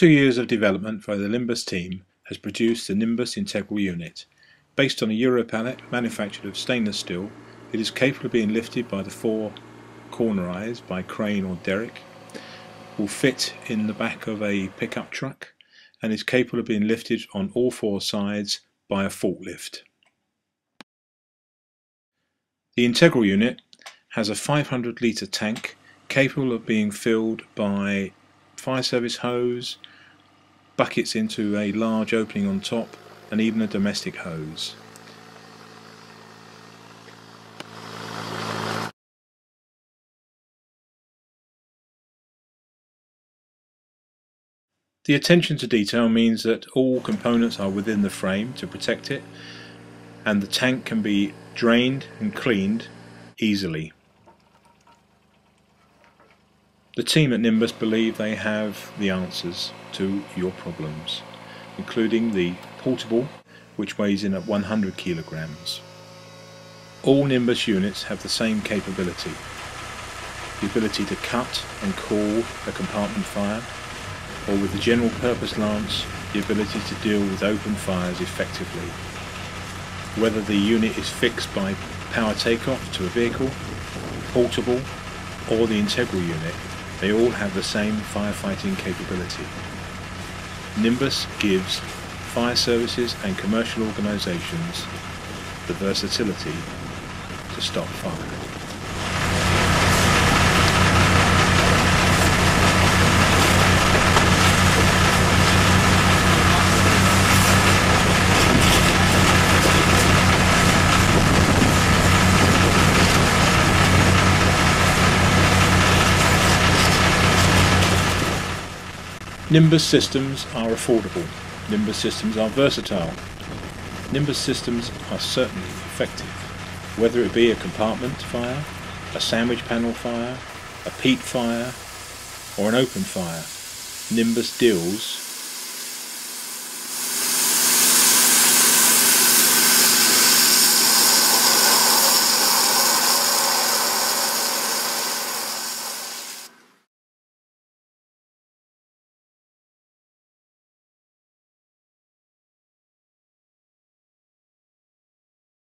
Two years of development by the Nimbus team has produced the Nimbus Integral Unit. Based on a Euro pallet manufactured of stainless steel, it is capable of being lifted by the four corner eyes by crane or derrick, will fit in the back of a pickup truck, and is capable of being lifted on all four sides by a forklift. The Integral unit has a 500 litre tank capable of being filled by fire service hose, buckets into a large opening on top, and even a domestic hose. The attention to detail means that all components are within the frame to protect it and the tank can be drained and cleaned easily. The team at Nimbus believe they have the answers to your problems, including the portable, which weighs in at 100 kilograms. All Nimbus units have the same capability, the ability to cut and call a compartment fire, or with the general purpose lance, the ability to deal with open fires effectively. Whether the unit is fixed by power takeoff to a vehicle, portable, or the integral unit, they all have the same firefighting capability. Nimbus gives fire services and commercial organisations the versatility to stop fire. Nimbus systems are affordable. Nimbus systems are versatile. Nimbus systems are certainly effective. Whether it be a compartment fire, a sandwich panel fire, a peat fire, or an open fire, Nimbus deals